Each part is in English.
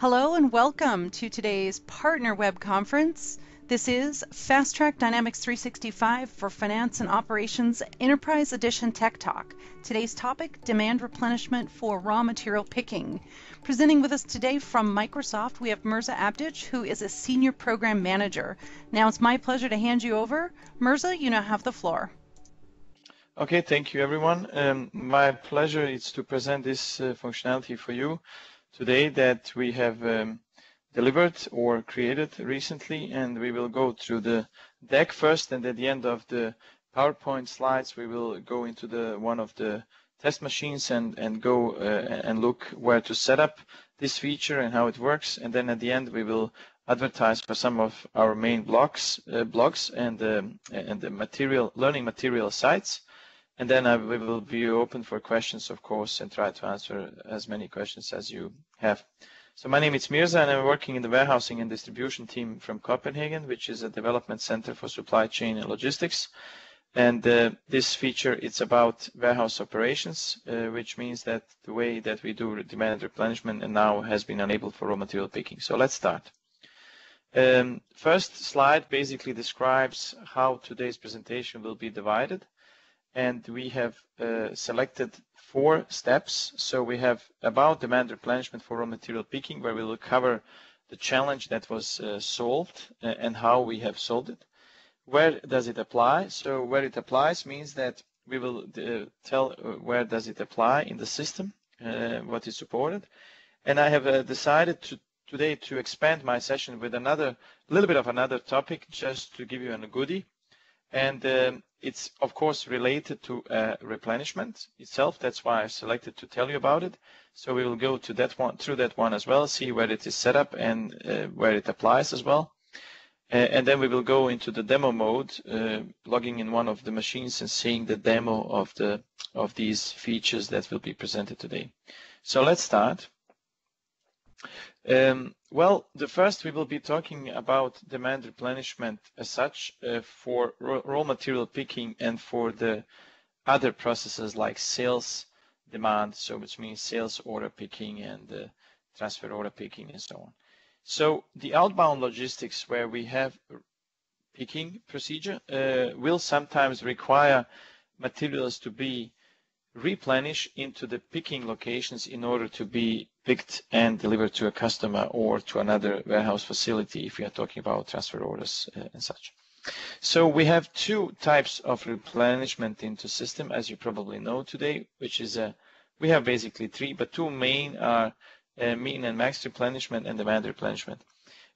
Hello and welcome to today's Partner Web Conference. This is Fast Track Dynamics 365 for Finance and Operations Enterprise Edition Tech Talk. Today's topic demand replenishment for raw material picking. Presenting with us today from Microsoft, we have Mirza Abdic, who is a Senior Program Manager. Now it's my pleasure to hand you over. Mirza, you now have the floor. Okay, thank you everyone. Um, my pleasure is to present this uh, functionality for you today that we have um, delivered or created recently and we will go through the deck first and at the end of the PowerPoint slides we will go into the one of the test machines and, and go uh, and look where to set up this feature and how it works. And then at the end we will advertise for some of our main blogs, uh, blogs and, um, and the material learning material sites and then I, we will be open for questions, of course, and try to answer as many questions as you have. So my name is Mirza, and I'm working in the warehousing and distribution team from Copenhagen, which is a development center for supply chain and logistics. And uh, this feature, it's about warehouse operations, uh, which means that the way that we do demand replenishment and now has been enabled for raw material picking. So let's start. Um, first slide basically describes how today's presentation will be divided and we have uh, selected four steps. So we have about demand replenishment for raw material picking, where we will cover the challenge that was uh, solved uh, and how we have solved it. Where does it apply? So where it applies means that we will uh, tell uh, where does it apply in the system, uh, what is supported. And I have decided to today to expand my session with another little bit of another topic just to give you a goodie and um, it's of course related to uh, replenishment itself. That's why I selected to tell you about it. So we will go to that one through that one as well, see where it is set up and uh, where it applies as well. Uh, and then we will go into the demo mode, uh, logging in one of the machines and seeing the demo of the of these features that will be presented today. So let's start. Um, well, the first we will be talking about demand replenishment as such uh, for raw material picking and for the other processes like sales demand, so which means sales order picking and uh, transfer order picking and so on. So the outbound logistics where we have picking procedure uh, will sometimes require materials to be replenished into the picking locations in order to be picked and delivered to a customer or to another warehouse facility if we are talking about transfer orders uh, and such. So we have two types of replenishment into system, as you probably know today, which is a, we have basically three, but two main are uh, mean and max replenishment and demand replenishment.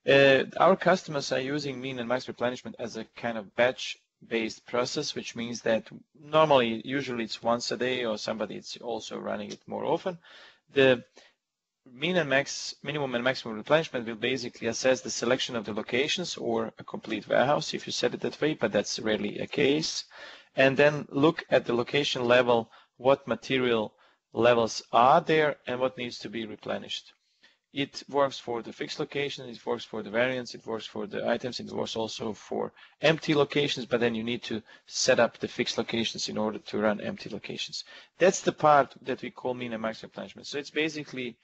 Uh, our customers are using mean and max replenishment as a kind of batch based process, which means that normally, usually it's once a day or somebody is also running it more often. The mean and max, minimum and maximum replenishment will basically assess the selection of the locations or a complete warehouse if you set it that way, but that's rarely a case. And then look at the location level, what material levels are there and what needs to be replenished. It works for the fixed location, it works for the variants, it works for the items, it works also for empty locations, but then you need to set up the fixed locations in order to run empty locations. That's the part that we call mean and max replenishment. So it's basically,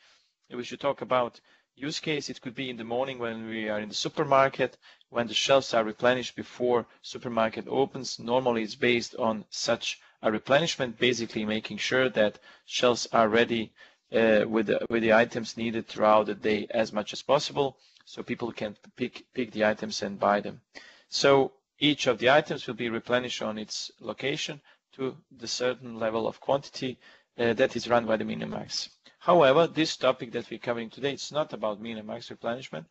we should talk about use case, it could be in the morning when we are in the supermarket, when the shelves are replenished before supermarket opens. Normally it's based on such a replenishment, basically making sure that shelves are ready uh, with, the, with the items needed throughout the day as much as possible so people can pick, pick the items and buy them. So each of the items will be replenished on its location to the certain level of quantity uh, that is run by the Minimax. However, this topic that we're covering today, it's not about Minimax replenishment,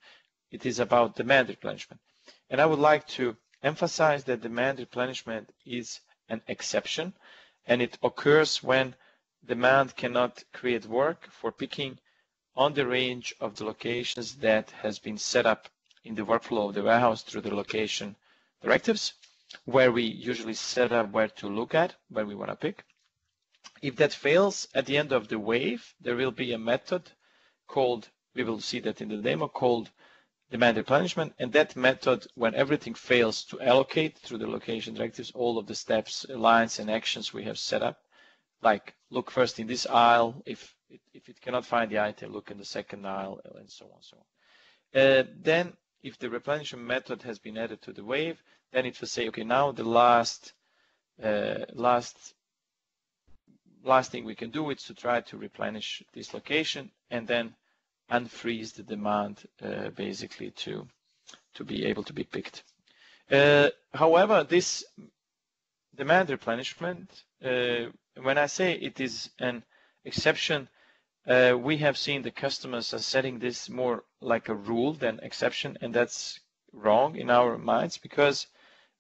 it is about demand replenishment. And I would like to emphasize that demand replenishment is an exception and it occurs when demand cannot create work for picking on the range of the locations that has been set up in the workflow of the warehouse through the location directives, where we usually set up where to look at, where we want to pick. If that fails, at the end of the wave, there will be a method called, we will see that in the demo, called demand replenishment. And that method, when everything fails to allocate through the location directives, all of the steps, lines, and actions we have set up, like look first in this aisle if it, if it cannot find the item, look in the second aisle, and so on, so on. Uh, then, if the replenishment method has been added to the wave, then it will say, okay, now the last, uh, last, last thing we can do is to try to replenish this location, and then unfreeze the demand, uh, basically to to be able to be picked. Uh, however, this demand replenishment, uh, when I say it is an exception, uh, we have seen the customers are setting this more like a rule than exception, and that's wrong in our minds because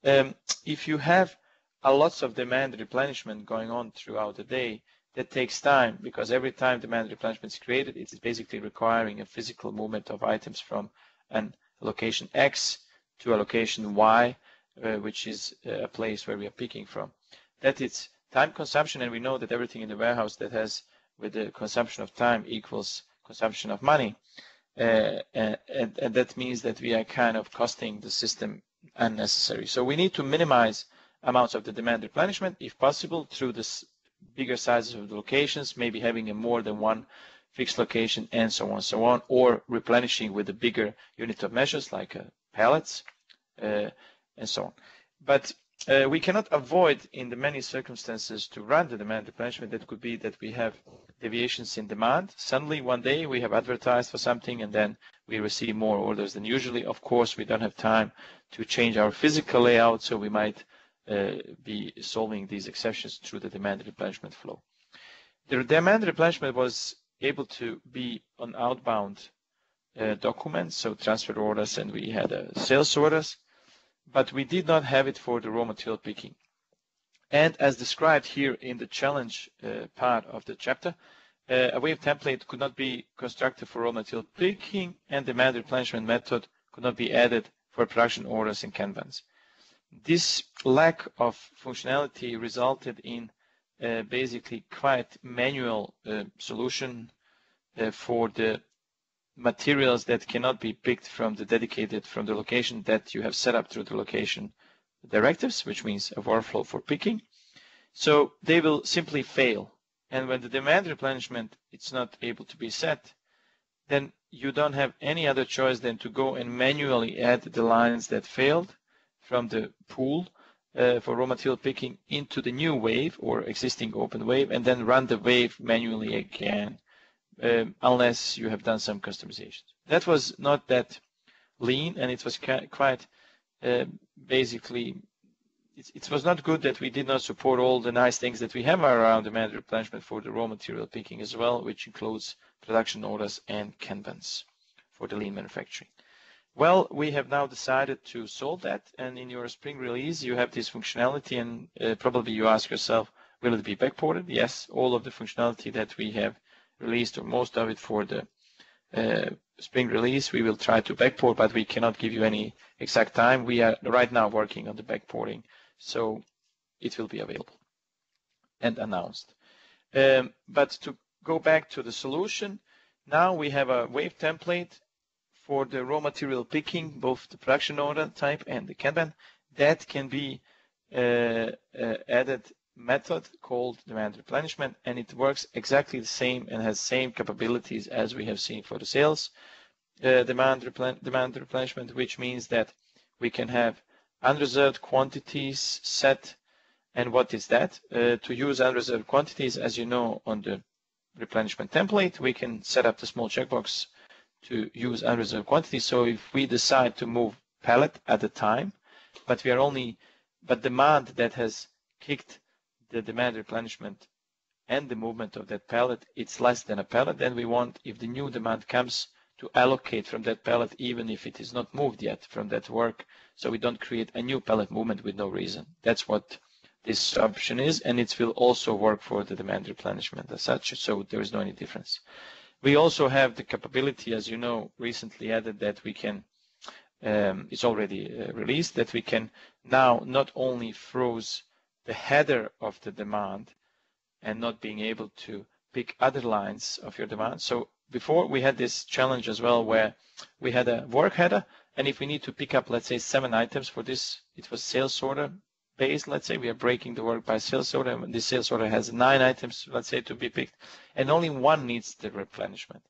um, if you have a lots of demand replenishment going on throughout the day, that takes time because every time demand replenishment is created, it is basically requiring a physical movement of items from an location X to a location Y, uh, which is uh, a place where we are picking from. That is time consumption, and we know that everything in the warehouse that has with the consumption of time equals consumption of money. Uh, and, and, that means that we are kind of costing the system unnecessary. So we need to minimize amounts of the demand replenishment, if possible, through the bigger sizes of the locations, maybe having a more than one fixed location, and so on, and so on, or replenishing with a bigger unit of measures like uh, pallets, uh, and so on. But uh, we cannot avoid in the many circumstances to run the demand replenishment. That could be that we have deviations in demand. Suddenly one day we have advertised for something and then we receive more orders than usually. Of course, we don't have time to change our physical layout, so we might be solving these exceptions through the demand replenishment flow. The demand replenishment was able to be on outbound uh, documents, so transfer orders, and we had uh, sales orders, but we did not have it for the raw material picking. And as described here in the challenge uh, part of the chapter, uh, a wave template could not be constructed for raw material picking, and demand replenishment method could not be added for production orders in Kanbans. This lack of functionality resulted in uh, basically quite manual uh, solution uh, for the materials that cannot be picked from the dedicated from the location that you have set up through the location directives, which means a workflow for picking. So they will simply fail. And when the demand replenishment is not able to be set, then you don't have any other choice than to go and manually add the lines that failed from the pool uh, for raw material picking into the new wave or existing open wave and then run the wave manually again um, unless you have done some customizations. That was not that lean and it was quite uh, basically it, it, was not good that we did not support all the nice things that we have around demand replenishment for the raw material picking as well, which includes production orders and Kanbans for the lean manufacturing. Well, we have now decided to solve that, and in your spring release, you have this functionality, and uh, probably you ask yourself, will it be backported? Yes, all of the functionality that we have released, or most of it for the uh, spring release, we will try to backport, but we cannot give you any exact time. We are right now working on the backporting, so it will be available and announced. Um, but to go back to the solution, now we have a wave template for the raw material picking, both the production order type and the Kanban, that can be uh, uh, added method called demand replenishment, and it works exactly the same and has same capabilities as we have seen for the sales uh, demand, demand replenishment, which means that we can have unreserved quantities set. And what is that? Uh, to use unreserved quantities, as you know, on the replenishment template, we can set up the small checkbox to use unreserved quantity. So if we decide to move pallet at a time, but we are only, but demand that has kicked the demand replenishment and the movement of that pallet, it's less than a pallet, then we want, if the new demand comes, to allocate from that pallet, even if it is not moved yet from that work, so we don't create a new pallet movement with no reason. That's what this option is, and it will also work for the demand replenishment as such, so there is no any difference. We also have the capability, as you know, recently added that we can, um, it's already uh, released, that we can now not only froze the header of the demand and not being able to pick other lines of your demand. So before we had this challenge as well where we had a work header and if we need to pick up, let's say seven items for this, it was sales order base, let's say we are breaking the work by sales order, and this sales order has nine items, let's say, to be picked, and only one needs the replenishment.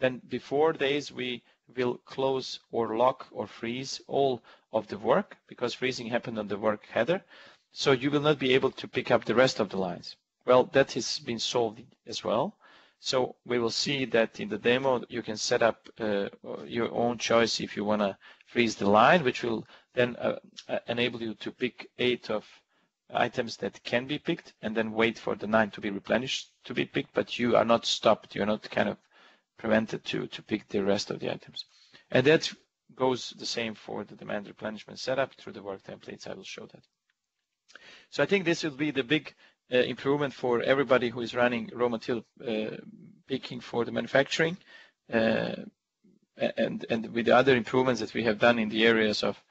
Then before days, we will close or lock or freeze all of the work because freezing happened on the work header. So you will not be able to pick up the rest of the lines. Well, that has been solved as well. So we will see that in the demo, you can set up uh, your own choice if you want to freeze the line, which will then uh, uh, enable you to pick eight of items that can be picked and then wait for the nine to be replenished to be picked, but you are not stopped. You're not kind of prevented to, to pick the rest of the items. And that goes the same for the demand replenishment setup through the work templates. I will show that. So I think this will be the big uh, improvement for everybody who is running raw material uh, picking for the manufacturing. Uh, and, and with the other improvements that we have done in the areas of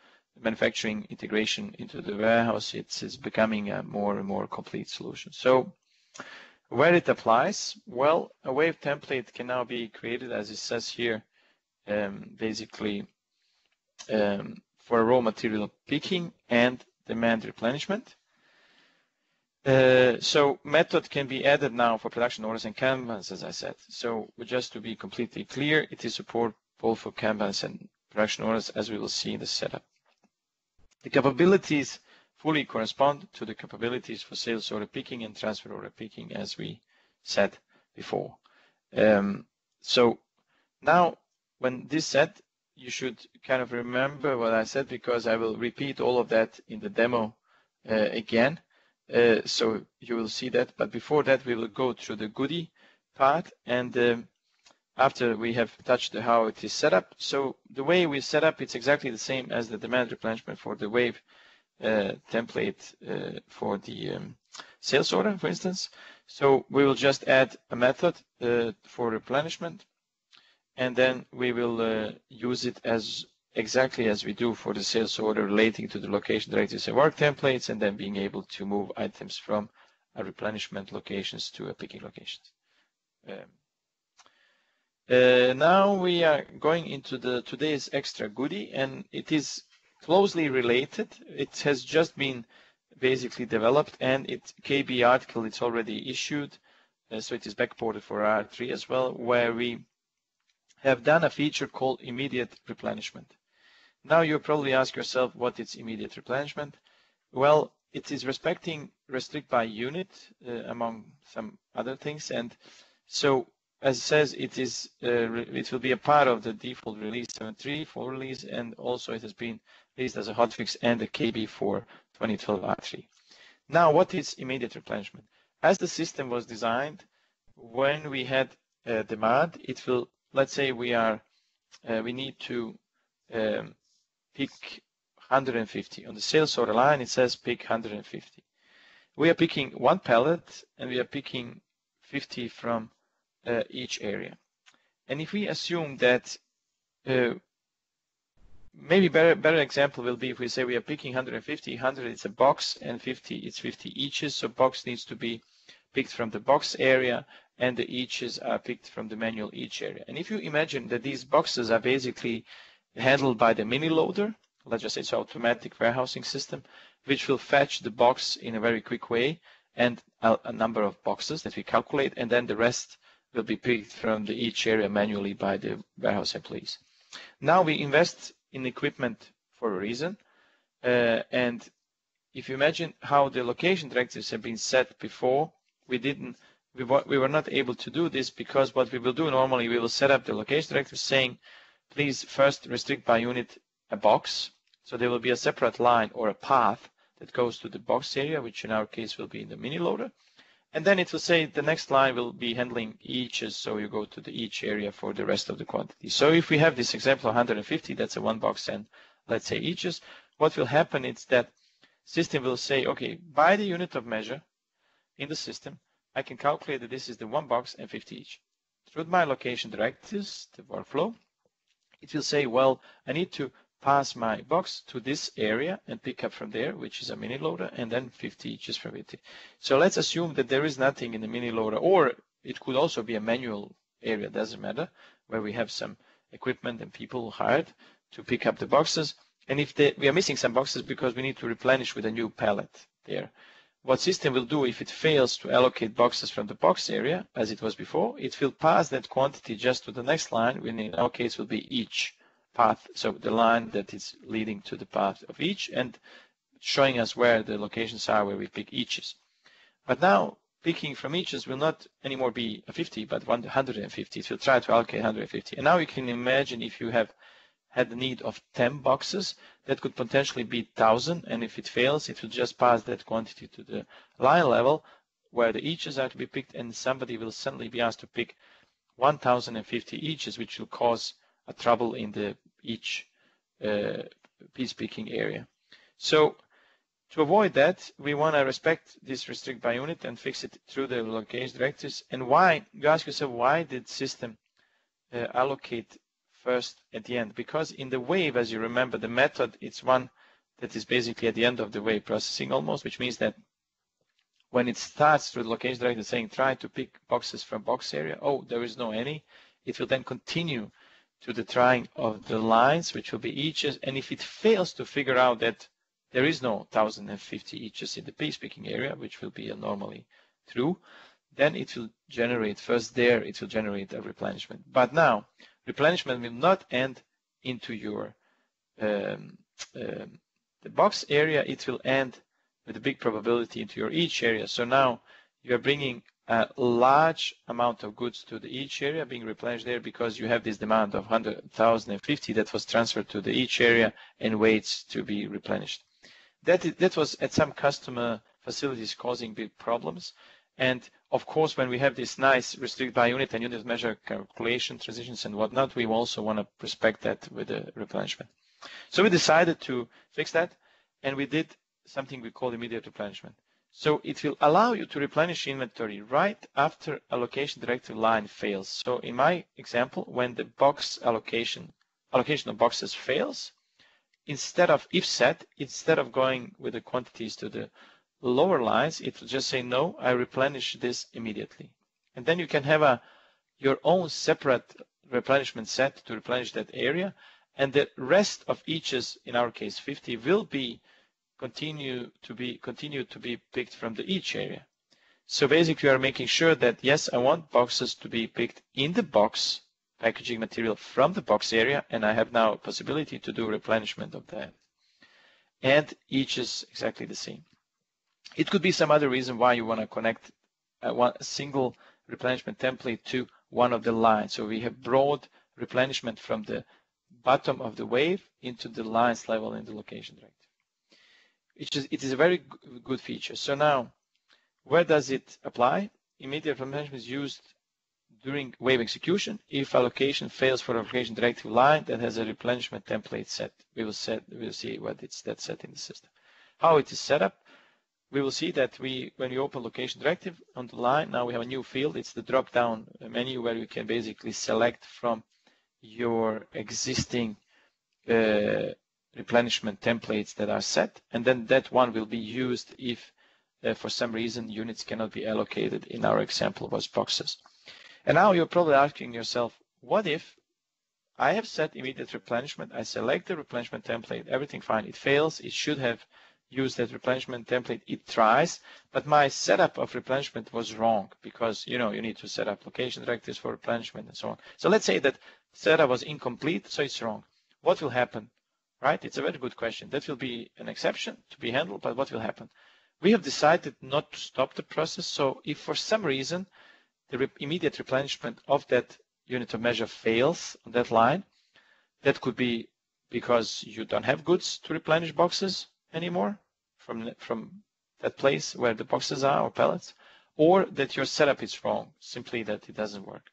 manufacturing integration into the warehouse, it's, it's becoming a more and more complete solution. So where it applies, well, a wave template can now be created, as it says here, um, basically um, for raw material picking and demand replenishment. Uh, so method can be added now for production orders and Kanbans, as I said. So just to be completely clear, it is support both for Kanbans and production orders, as we will see in the setup. The capabilities fully correspond to the capabilities for sales order picking and transfer order picking, as we said before. Um, so now, when this said, you should kind of remember what I said because I will repeat all of that in the demo uh, again. Uh, so you will see that. But before that, we will go through the goodie part. And um, after we have touched how it is set up, so the way we set up, it's exactly the same as the demand replenishment for the wave uh, template uh, for the um, sales order, for instance. So we will just add a method uh, for replenishment, and then we will uh, use it as exactly as we do for the sales order relating to the location directives and work templates and then being able to move items from a replenishment locations to a picking locations. Um, uh, now we are going into the today's extra goodie and it is closely related. It has just been basically developed and it KB article it's already issued uh, so it is backported for R3 as well where we have done a feature called immediate replenishment. Now you probably ask yourself what is immediate replenishment. Well, it is respecting restrict by unit uh, among some other things. And so as it says, it is uh, it will be a part of the default release 7.3 full release, and also it has been released as a hotfix and a KB for 2012 R3. Now, what is immediate replenishment? As the system was designed, when we had uh, demand, it will, let's say we are, uh, we need to um, pick 150. On the sales order line, it says pick 150. We are picking one pallet and we are picking 50 from uh, each area. And if we assume that uh, maybe better better example will be if we say we are picking 150, 100 it's a box and 50 it's 50 eaches. So box needs to be picked from the box area and the eaches are picked from the manual each area. And if you imagine that these boxes are basically handled by the mini loader. Let's just say it's automatic warehousing system, which will fetch the box in a very quick way and a, a number of boxes that we calculate, and then the rest will be picked from the each area manually by the warehouse employees. Now we invest in equipment for a reason, uh, and if you imagine how the location directives have been set before, we didn't, we, we were not able to do this because what we will do normally, we will set up the location directives saying please first restrict by unit a box. So there will be a separate line or a path that goes to the box area, which in our case will be in the mini loader. And then it will say the next line will be handling eaches, so you go to the each area for the rest of the quantity. So if we have this example 150, that's a one box and let's say eaches, what will happen is that system will say, okay, by the unit of measure in the system, I can calculate that this is the one box and 50 each. Through my location directives, the workflow, it will say, well, I need to pass my box to this area and pick up from there, which is a mini loader, and then 50 just from it. So let's assume that there is nothing in the mini loader, or it could also be a manual area, doesn't matter, where we have some equipment and people hired to pick up the boxes. And if the, we are missing some boxes because we need to replenish with a new pallet there. What system will do if it fails to allocate boxes from the box area, as it was before, it will pass that quantity just to the next line, when in our case will be each path, so the line that is leading to the path of each and showing us where the locations are where we pick eaches. But now picking from eaches will not anymore be a 50, but 150. It will try to allocate 150. And now you can imagine if you have had the need of 10 boxes, that could potentially be 1,000. And if it fails, it will just pass that quantity to the line level where the eaches are to be picked. And somebody will suddenly be asked to pick 1,050 eaches, which will cause a trouble in the each uh, piece picking area. So to avoid that, we want to respect this restrict by unit and fix it through the location directives. And why? You ask yourself, why did system uh, allocate first at the end because in the wave, as you remember, the method it's one that is basically at the end of the wave processing almost, which means that when it starts through the location director saying try to pick boxes from box area, oh, there is no any, it will then continue to the trying of the lines, which will be eaches. And if it fails to figure out that there is no 1050 eaches in the piece picking area, which will be normally true, then it will generate first there, it will generate a replenishment. But now replenishment will not end into your um, um, the box area. It will end with a big probability into your each area. So now you are bringing a large amount of goods to the each area being replenished there because you have this demand of 100,050 that was transferred to the each area and waits to be replenished. That, that was at some customer facilities causing big problems. And of course, when we have this nice restrict by unit and unit measure calculation transitions and whatnot, we also want to respect that with the replenishment. So we decided to fix that, and we did something we call immediate replenishment. So it will allow you to replenish inventory right after allocation directive line fails. So in my example, when the box allocation allocation of boxes fails, instead of if set, instead of going with the quantities to the lower lines, it will just say, no, I replenish this immediately. And then you can have a your own separate replenishment set to replenish that area. And the rest of eaches, in our case 50, will be continue to be continue to be picked from the each area. So basically, we are making sure that yes, I want boxes to be picked in the box packaging material from the box area, and I have now a possibility to do replenishment of that. And each is exactly the same. It could be some other reason why you want to connect a, one, a single replenishment template to one of the lines. So we have broad replenishment from the bottom of the wave into the lines level in the location directive. It is, it is a very good feature. So now, where does it apply? Immediate replenishment is used during wave execution if allocation fails for a location directive line that has a replenishment template set. We will set we will see what it's that set in the system. How it is set up we will see that we, when we open location directive on the line, now we have a new field. It's the drop-down menu where you can basically select from your existing uh, replenishment templates that are set, and then that one will be used if uh, for some reason units cannot be allocated. In our example was boxes. And now you're probably asking yourself, what if I have set immediate replenishment, I select the replenishment template, everything fine, it fails, it should have used that replenishment template, it tries, but my setup of replenishment was wrong because, you know, you need to set up location directives for replenishment and so on. So let's say that setup was incomplete, so it's wrong. What will happen, right? It's a very good question. That will be an exception to be handled, but what will happen? We have decided not to stop the process. So if for some reason the re immediate replenishment of that unit of measure fails on that line, that could be because you don't have goods to replenish boxes anymore from, from that place where the boxes are or pallets, or that your setup is wrong, simply that it doesn't work.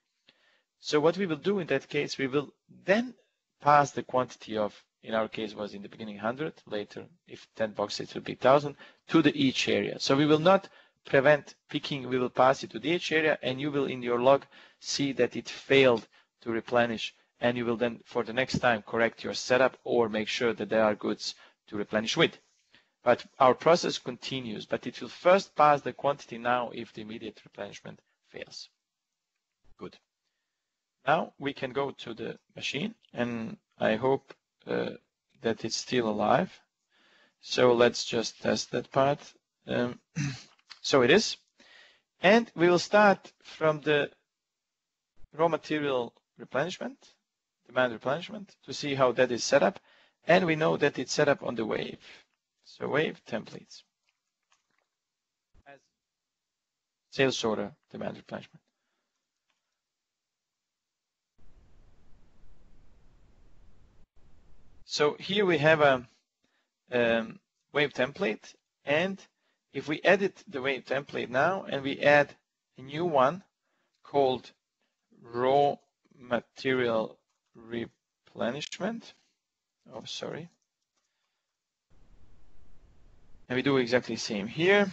So what we will do in that case, we will then pass the quantity of, in our case was in the beginning 100, later if 10 boxes it will be 1000, to the each area. So we will not prevent picking, we will pass it to the each area and you will in your log see that it failed to replenish and you will then for the next time correct your setup or make sure that there are goods to replenish with. But our process continues, but it will first pass the quantity now if the immediate replenishment fails. Good. Now we can go to the machine, and I hope uh, that it's still alive. So let's just test that part. Um, so it is. And we will start from the raw material replenishment, demand replenishment, to see how that is set up. And we know that it's set up on the wave. So wave templates. As sales order demand replenishment. So here we have a um, wave template and if we edit the wave template now and we add a new one called raw material replenishment, oh sorry, and we do exactly the same here.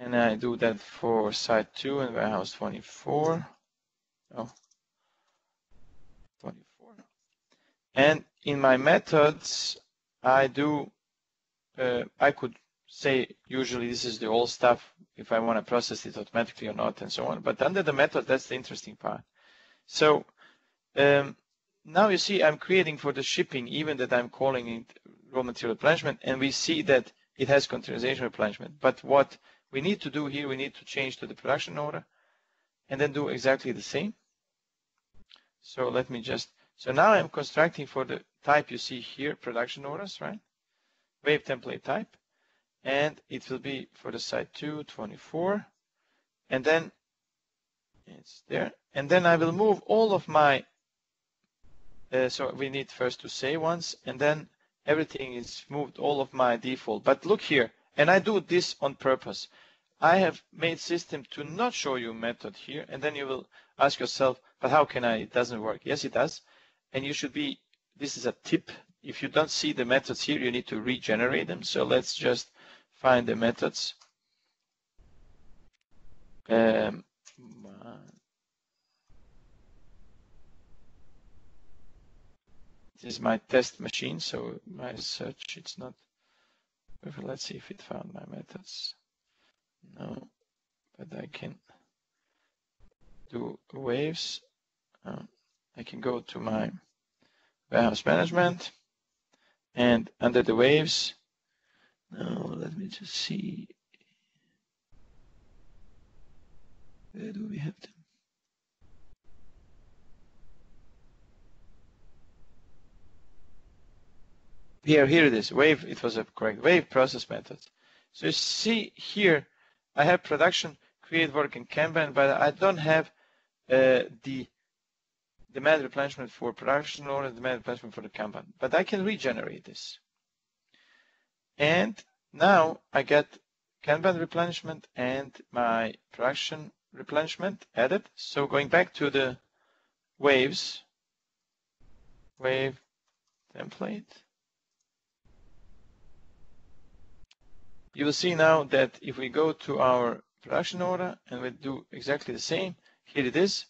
And I do that for site 2 and warehouse 24. Oh, 24. And in my methods, I do, uh, I could say usually this is the old stuff if I want to process it automatically or not and so on. But under the method, that's the interesting part. So um, now you see I'm creating for the shipping, even that I'm calling it raw material replenishment, and we see that it has containerization replenishment. But what we need to do here, we need to change to the production order and then do exactly the same. So let me just, so now I'm constructing for the type you see here, production orders, right? Wave template type. And it will be for the site 224. And then it's there. And then I will move all of my, uh, so we need first to say once, and then everything is moved, all of my default. But look here, and I do this on purpose. I have made system to not show you method here, and then you will ask yourself, but how can I, it doesn't work. Yes, it does. And you should be this is a tip. If you don't see the methods here, you need to regenerate them. So let's just find the methods. Um, this is my test machine, so my search, it's not. Let's see if it found my methods. No, but I can do waves. Uh, I can go to my warehouse management. And under the waves, now let me just see. Where do we have them? Here, here it is. Wave, it was a correct wave process method. So you see here, I have production, create work in Kanban, but I don't have uh, the demand replenishment for production order, demand replenishment for the Kanban. But I can regenerate this. And now I get Kanban replenishment and my production replenishment added. So going back to the waves, wave template, you will see now that if we go to our production order and we do exactly the same, here it is,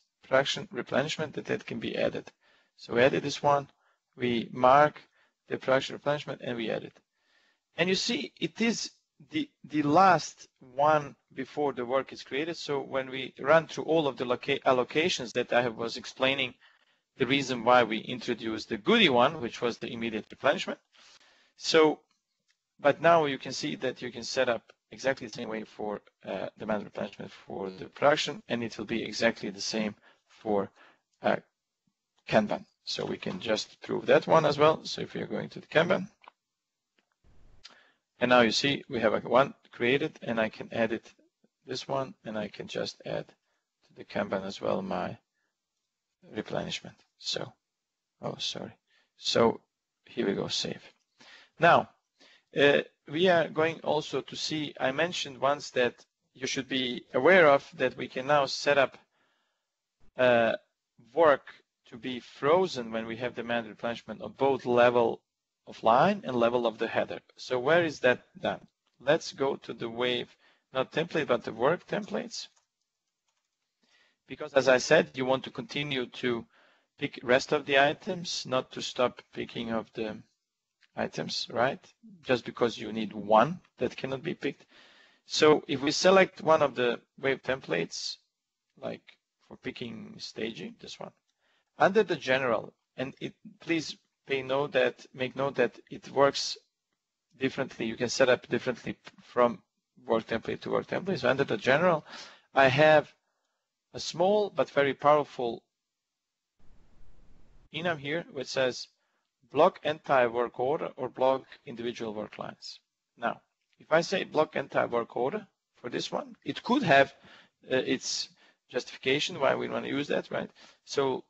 replenishment that, that can be added. So we added this one, we mark the production replenishment and we add it. And you see it is the, the last one before the work is created. So when we run through all of the allocations that I was explaining the reason why we introduced the goody one, which was the immediate replenishment. So, but now you can see that you can set up exactly the same way for uh, demand replenishment for the production, and it will be exactly the same for uh, Kanban. So we can just prove that one as well. So if we are going to the Kanban, and now you see we have a one created and I can edit this one and I can just add to the Kanban as well my replenishment. So, oh, sorry. So here we go, save. Now, uh, we are going also to see, I mentioned once that you should be aware of that we can now set up uh, work to be frozen when we have demand replenishment on both level of line and level of the header. So where is that done? Let's go to the wave, not template, but the work templates. Because as I said, you want to continue to pick rest of the items, not to stop picking of the items, right? Just because you need one that cannot be picked. So if we select one of the wave templates, like for picking staging, this one. under the general, and it, please pay note that make note that it works differently. You can set up differently from work template to work template. So under the general, I have a small but very powerful enum here which says block entire work order or block individual work lines. Now, if I say block entire work order for this one, it could have uh, its justification why we want to use that, right? So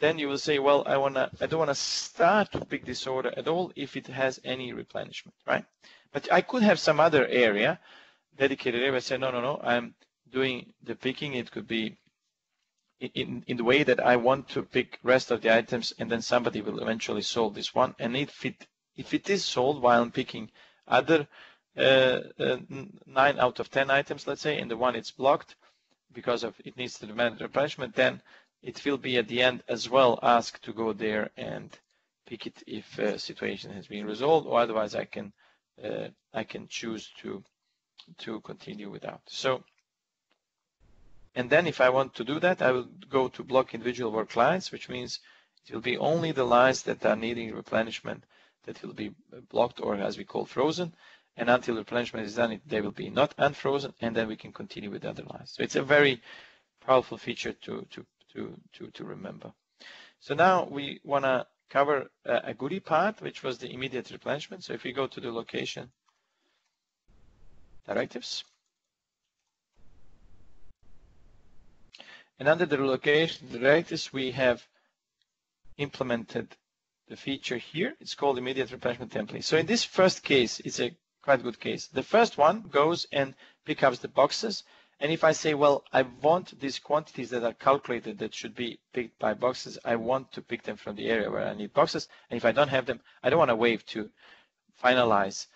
then you will say, well, I wanna, I don't want to start to pick this order at all if it has any replenishment, right? But I could have some other area, dedicated area, say, no, no, no, I'm doing the picking. It could be in, in the way that I want to pick rest of the items, and then somebody will eventually solve this one. And if it if it is solved while I'm picking other uh, uh, nine out of ten items, let's say, and the one it's blocked because of it needs to demand replenishment, then it will be at the end as well asked to go there and pick it if a situation has been resolved, or otherwise I can uh, I can choose to to continue without. So and then if I want to do that, I will go to block individual work lines, which means it will be only the lines that are needing replenishment that will be blocked or as we call frozen. And until replenishment is done, they will be not unfrozen, and then we can continue with the other lines. So it's a very powerful feature to, to, to, to, to remember. So now we want to cover uh, a goodie part, which was the immediate replenishment. So if we go to the location directives, And under the location directives, we have implemented the feature here. It's called immediate replenishment template. So in this first case, it's a quite good case. The first one goes and picks up the boxes. And if I say, well, I want these quantities that are calculated that should be picked by boxes, I want to pick them from the area where I need boxes. And if I don't have them, I don't want to wait to finalize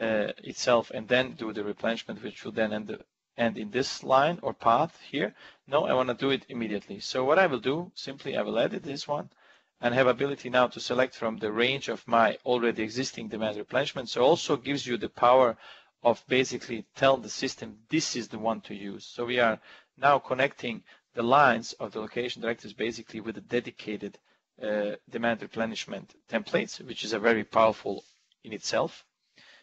uh, itself and then do the replenishment, which will then end and in this line or path here. No, I want to do it immediately. So what I will do, simply I will edit this one and have ability now to select from the range of my already existing demand replenishment. So also gives you the power of basically tell the system this is the one to use. So we are now connecting the lines of the location directives basically with a dedicated uh, demand replenishment templates, which is a very powerful in itself.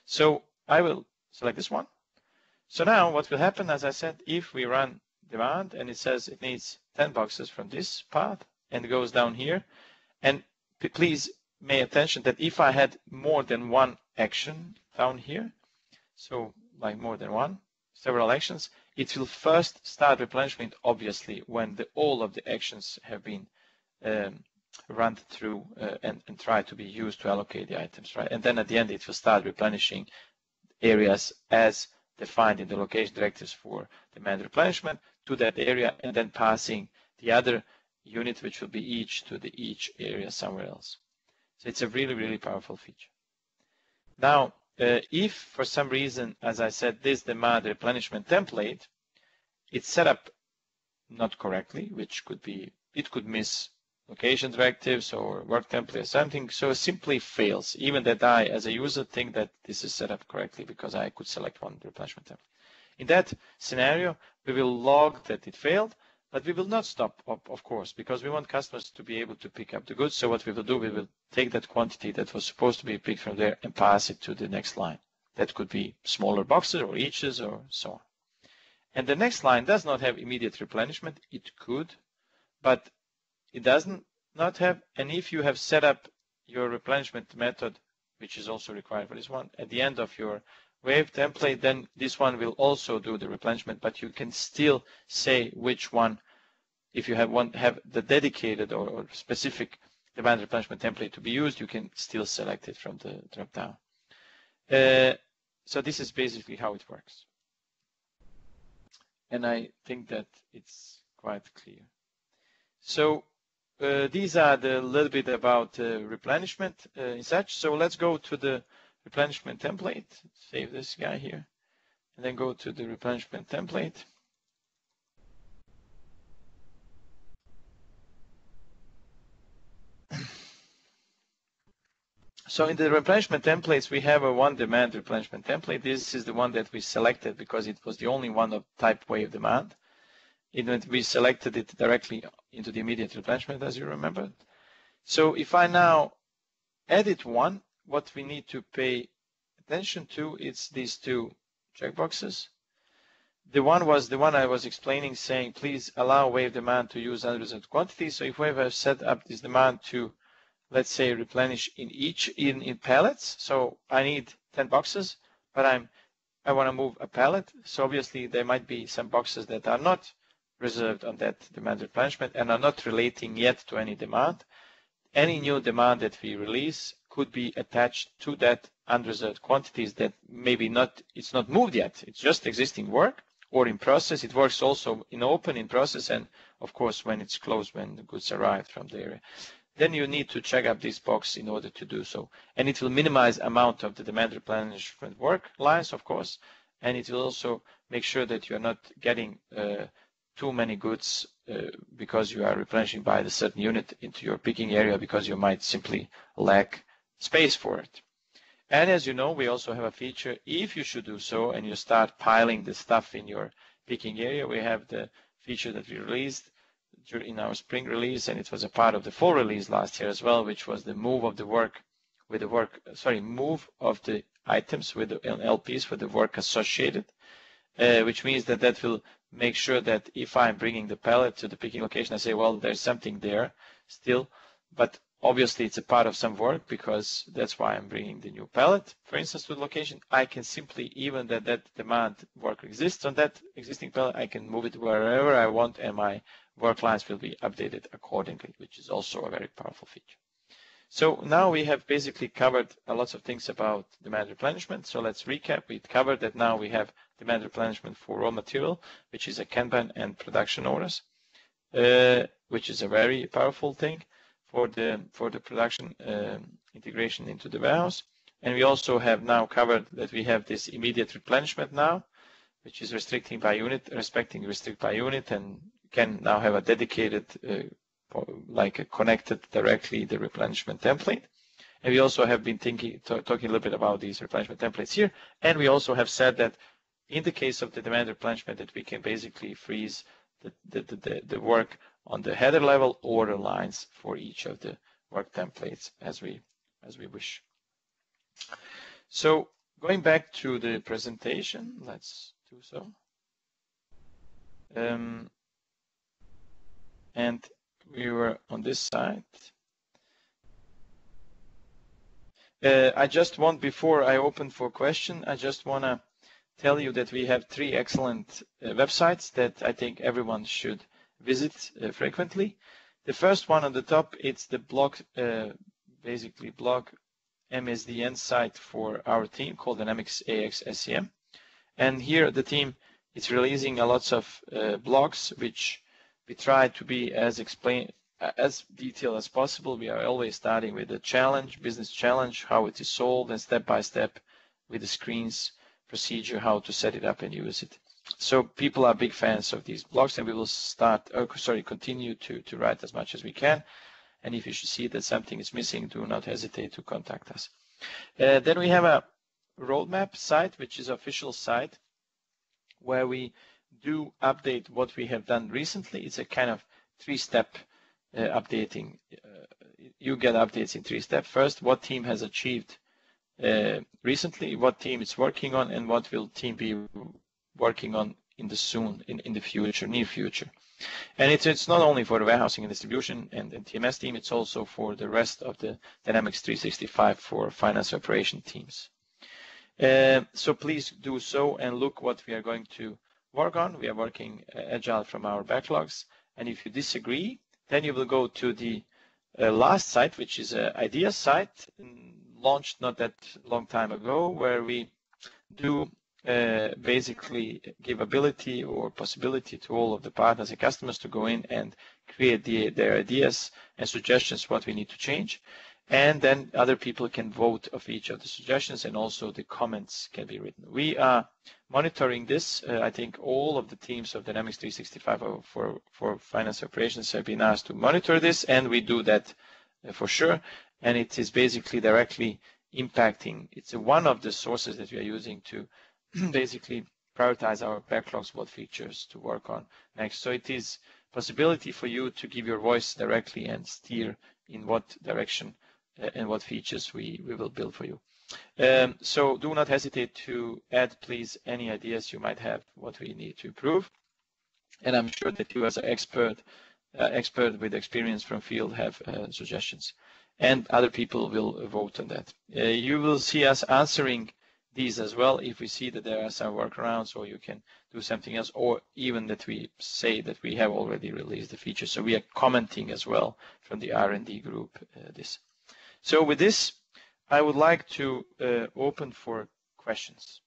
So I will select this one so now what will happen, as I said, if we run demand and it says it needs 10 boxes from this path and goes down here, and please pay attention that if I had more than one action down here, so like more than one, several actions, it will first start replenishment obviously when the, all of the actions have been um, run through uh, and, and try to be used to allocate the items, right? And then at the end it will start replenishing areas as defined in the location directives for demand replenishment to that area and then passing the other unit which will be each to the each area somewhere else. So it's a really, really powerful feature. Now, uh, if for some reason, as I said, this demand replenishment template, it's set up not correctly, which could be, it could miss location directives or work template or something. So it simply fails, even that I, as a user, think that this is set up correctly because I could select one replenishment template. In that scenario, we will log that it failed, but we will not stop, of course, because we want customers to be able to pick up the goods. So what we will do, we will take that quantity that was supposed to be picked from there and pass it to the next line. That could be smaller boxes or eaches or so on. And the next line does not have immediate replenishment. It could, but it doesn't not have, and if you have set up your replenishment method, which is also required for this one, at the end of your wave template, then this one will also do the replenishment, but you can still say which one, if you have one have the dedicated or, or specific demand replenishment template to be used, you can still select it from the drop down. Uh, so this is basically how it works. And I think that it's quite clear. So uh, these are the little bit about uh, replenishment uh, and such. So let's go to the replenishment template. Save this guy here, and then go to the replenishment template. So in the replenishment templates, we have a one demand replenishment template. This is the one that we selected because it was the only one of type wave demand. it, we selected it directly into the immediate replenishment, as you remember. So if I now edit one, what we need to pay attention to is these two checkboxes. The one was the one I was explaining saying, please allow wave demand to use unreserved quantities. So if we have set up this demand to, let's say, replenish in each, in, in pallets. So I need 10 boxes, but I'm, I want to move a pallet. So obviously there might be some boxes that are not reserved on that demand replenishment and are not relating yet to any demand. Any new demand that we release could be attached to that unreserved quantities that maybe not, it's not moved yet. It's just existing work or in process. It works also in open, in process, and of course when it's closed, when the goods arrive from the area. Then you need to check up this box in order to do so. And it will minimize amount of the demand replenishment work lines, of course, and it will also make sure that you are not getting uh, too many goods uh, because you are replenishing by the certain unit into your picking area because you might simply lack space for it. And as you know, we also have a feature, if you should do so and you start piling the stuff in your picking area, we have the feature that we released in our spring release, and it was a part of the fall release last year as well, which was the move of the work with the work, sorry, move of the items with the LPs for the work associated, uh, which means that that will make sure that if I'm bringing the pallet to the picking location, I say, well, there's something there still, but obviously it's a part of some work because that's why I'm bringing the new pallet, for instance, to the location. I can simply, even that that demand work exists on that existing pallet, I can move it wherever I want and my work lines will be updated accordingly, which is also a very powerful feature. So now we have basically covered a lot of things about demand replenishment. So let's recap. We covered that now we have demand replenishment for raw material, which is a Kanban and production orders, uh, which is a very powerful thing for the for the production um, integration into the warehouse. And we also have now covered that we have this immediate replenishment now, which is restricting by unit, respecting restrict by unit, and can now have a dedicated uh, like a connected directly the replenishment template. And we also have been thinking, talking a little bit about these replenishment templates here. And we also have said that in the case of the demand replenishment, that we can basically freeze the, the, the, the work on the header level or the lines for each of the work templates as we, as we wish. So going back to the presentation, let's do so. Um, and we were on this side. Uh, I just want, before I open for question, I just want to tell you that we have three excellent uh, websites that I think everyone should visit uh, frequently. The first one on the top, it's the blog, uh, basically blog MSDN site for our team called Dynamics AX SCM. And here the team is releasing a lots of uh, blogs which we try to be as explain as detailed as possible. We are always starting with the challenge, business challenge, how it is solved, and step by step with the screens procedure, how to set it up and use it. So people are big fans of these blogs, and we will start, oh, sorry, continue to, to write as much as we can. And if you should see that something is missing, do not hesitate to contact us. Uh, then we have a roadmap site, which is official site, where we do update what we have done recently. It's a kind of three-step uh, updating. Uh, you get updates in three steps. First, what team has achieved uh, recently, what team is working on, and what will team be working on in the soon, in, in the future, near future. And it's, it's not only for the warehousing and distribution and, and TMS team, it's also for the rest of the Dynamics 365 for finance operation teams. Uh, so please do so and look what we are going to work on. We are working uh, agile from our backlogs. And if you disagree, then you will go to the uh, last site, which is an idea site launched not that long time ago, where we do uh, basically give ability or possibility to all of the partners and customers to go in and create the, their ideas and suggestions what we need to change. And then other people can vote of each of the suggestions and also the comments can be written. We are monitoring this. Uh, I think all of the teams of Dynamics 365 for, for finance operations have been asked to monitor this and we do that uh, for sure. And it is basically directly impacting. It's one of the sources that we are using to basically prioritize our backlogs, what features to work on next. So it is possibility for you to give your voice directly and steer in what direction uh, and what features we, we will build for you. Um, so do not hesitate to add, please, any ideas you might have, what we need to improve. And I'm sure that you as an expert, uh, expert with experience from field have uh, suggestions. And other people will vote on that. Uh, you will see us answering these as well if we see that there are some workarounds or you can do something else or even that we say that we have already released the feature. So we are commenting as well from the R&D group uh, this. So with this, I would like to uh, open for questions.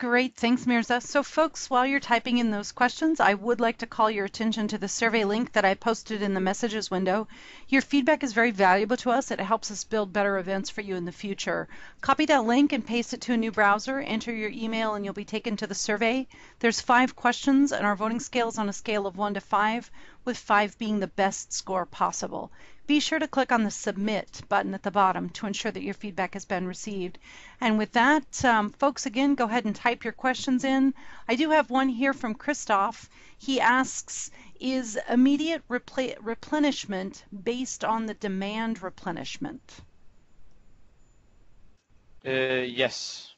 Great, thanks Mirza. So folks, while you're typing in those questions, I would like to call your attention to the survey link that I posted in the messages window. Your feedback is very valuable to us. It helps us build better events for you in the future. Copy that link and paste it to a new browser, enter your email, and you'll be taken to the survey. There's five questions, and our voting scale is on a scale of one to five, with five being the best score possible. Be sure to click on the Submit button at the bottom to ensure that your feedback has been received. And with that, um, folks, again, go ahead and type your questions in. I do have one here from Christoph. He asks, is immediate repl replenishment based on the demand replenishment? Uh, yes.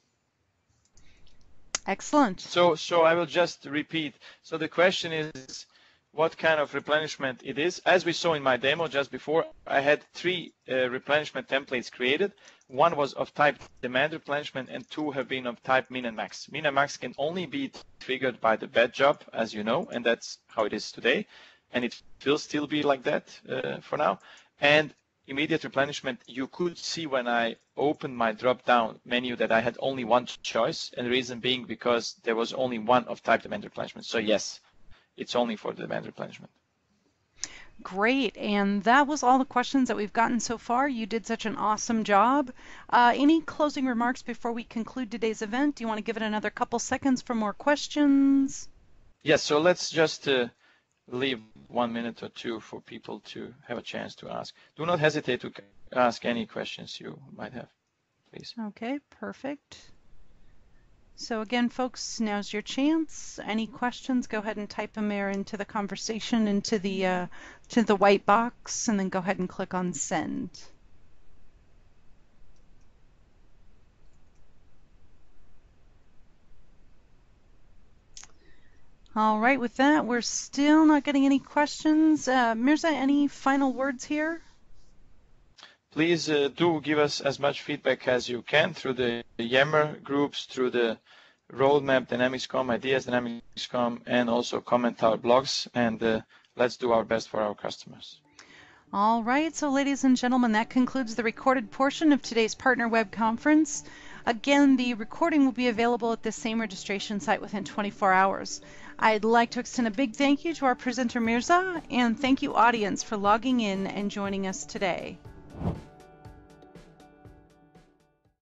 Excellent. So, so I will just repeat. So the question is, what kind of replenishment it is. As we saw in my demo just before, I had three uh, replenishment templates created. One was of type demand replenishment and two have been of type min and max. Min and max can only be triggered by the batch job, as you know, and that's how it is today. And it will still be like that uh, for now. And immediate replenishment, you could see when I opened my drop-down menu that I had only one choice, and the reason being because there was only one of type demand replenishment. So yes, it's only for the demand replenishment. Great. And that was all the questions that we've gotten so far. You did such an awesome job. Uh, any closing remarks before we conclude today's event? Do you want to give it another couple seconds for more questions? Yes, so let's just uh, leave one minute or two for people to have a chance to ask. Do not hesitate to ask any questions you might have, please. Okay, perfect. So again, folks, now's your chance. Any questions, go ahead and type them there into the conversation, into the, uh, to the white box, and then go ahead and click on send. All right, with that, we're still not getting any questions. Uh, Mirza, any final words here? Please uh, do give us as much feedback as you can through the Yammer groups, through the roadmap, Dynamics.com, ideas, Dynamics.com, and also comment our blogs, and uh, let's do our best for our customers. All right, so ladies and gentlemen, that concludes the recorded portion of today's Partner Web Conference. Again, the recording will be available at the same registration site within 24 hours. I'd like to extend a big thank you to our presenter Mirza, and thank you audience for logging in and joining us today you.